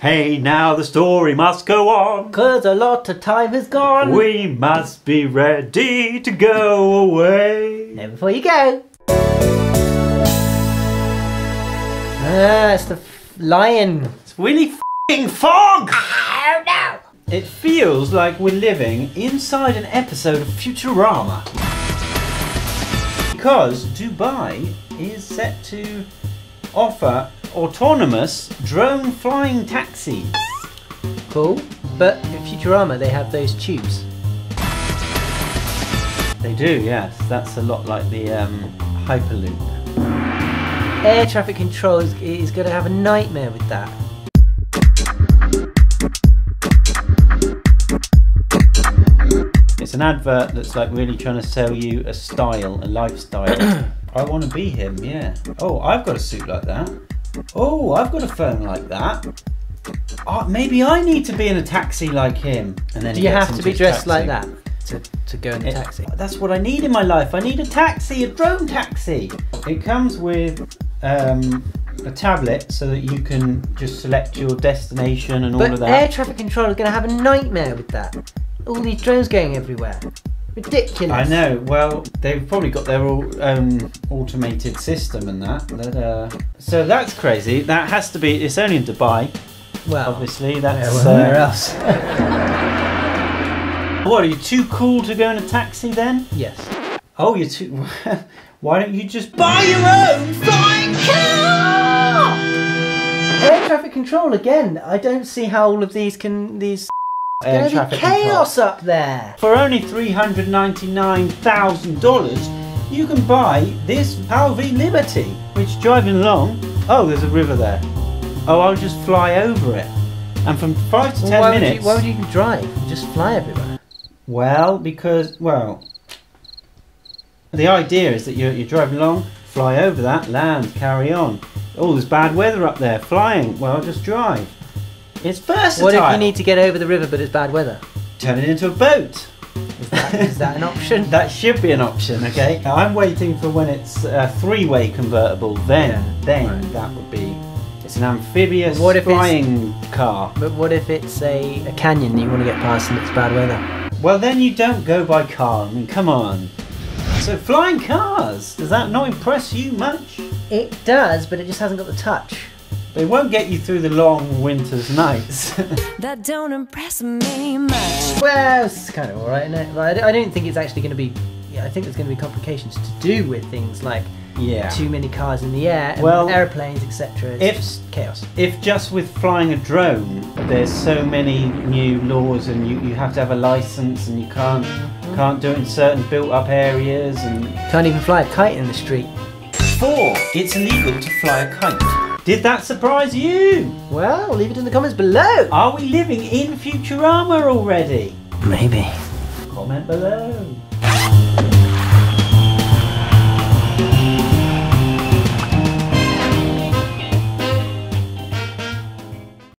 Hey, now the story must go on. Cause a lot of time has gone. We must be ready to go away. Now before you go. Ah, it's the f- lion. It's Willy f***ing Fog! Oh no! It feels like we're living inside an episode of Futurama. Because Dubai is set to offer autonomous drone flying taxis. Cool. But in Futurama, they have those tubes. They do, yes. That's a lot like the um, Hyperloop. Air traffic control is, is going to have a nightmare with that. It's an advert that's like really trying to sell you a style, a lifestyle. I want to be him, yeah. Oh, I've got a suit like that. Oh, I've got a phone like that. Oh, maybe I need to be in a taxi like him. And then Do you have to be dressed like that to, to go in a taxi? That's what I need in my life. I need a taxi, a drone taxi. It comes with um, a tablet so that you can just select your destination and all But of air traffic control is going to have a nightmare with that. All these drones going everywhere. Ridiculous. I know. Well, they've probably got their all, um, automated system and that. that uh, so that's crazy. That has to be. It's only in Dubai, Well, obviously. yeah, That's where uh, else? what? Are you too cool to go in a taxi then? yes. Oh, you're too. Why don't you just buy your own flying car? Air traffic control again. I don't see how all of these can these. Air There's traffic control. chaos up there. For only $399,000, you can buy this PAL-V Liberty, which driving along, oh, there's a river there. Oh, I'll just fly over it. And from five to Well, ten why, would minutes. you, why would you even drive? You just fly everywhere. Well, because, well, the idea is that you're, you're driving along, fly over that, land, carry on. Oh, there's bad weather up there, flying. Well, I'll just drive. It's versatile. What if you need to get over the river but it's bad weather? Turn it into a boat. Is that, is that an option? That should be an option, okay? Now, I'm waiting for when it's a three-way convertible. Then, Yeah, then right. that would be. It's an amphibious What if flying car. But what if it's a, a canyon that you want to get past and it's bad weather? Well, then you don't go by car. I mean, come on. So flying cars, does that not impress you much? It does, but it just hasn't got the touch. They won't get you through the long winter's nights. That don't impress me much. Well, it's kind of alright, isn't it? But I don't- think it's actually going to be. Yeah, I think there's going to be complications to do with things like yeah. too many cars in the air and Well, airplanes, etc. It's if- just chaos. If just with flying a drone, there's so many new laws, and you, you have to have a license, and you can't mm-hmm. can't do it in certain built-up areas, and Can't even fly a kite in the street. Four, it's illegal to fly a kite. Did that surprise you? Well, leave it in the comments below. Are we living in Futurama already? Maybe. Comment below.